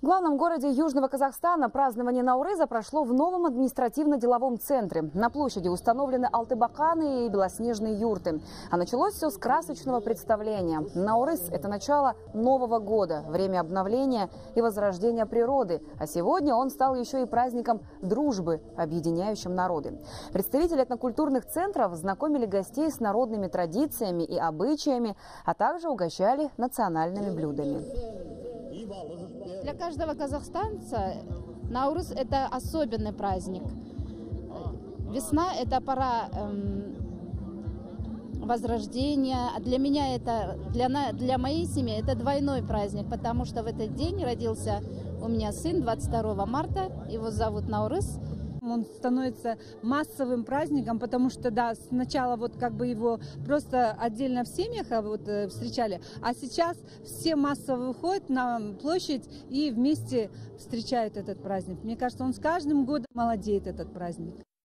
В главном городе Южного Казахстана празднование Наурыза прошло в новом административно-деловом центре. На площади установлены алтыбаканы и белоснежные юрты. А началось все с красочного представления. Наурыз – это начало Нового года, время обновления и возрождения природы. А сегодня он стал еще и праздником дружбы, объединяющим народы. Представители этнокультурных центров знакомили гостей с народными традициями и обычаями, а также угощали национальными блюдами. Для каждого казахстанца Наурыз – это особенный праздник. Весна – это пора эм, возрождения. А для меня это, для, для моей семьи это двойной праздник, потому что в этот день родился у меня сын 22 марта, его зовут Наурыз. Он становится массовым праздником, потому что, да, сначала вот как бы его просто отдельно в семьях а вот, э, встречали, а сейчас все массово выходят на площадь и вместе встречают этот праздник. Мне кажется, он с каждым годом молодеет, этот праздник.